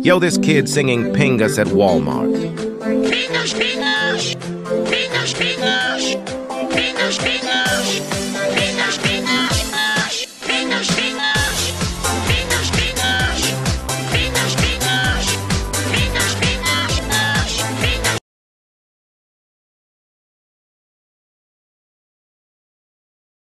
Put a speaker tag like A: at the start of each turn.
A: Yo, this kid singing Pingus at Walmart.
B: Pingus, Pingus! Pingus, Pingus! Pingus, Pingus!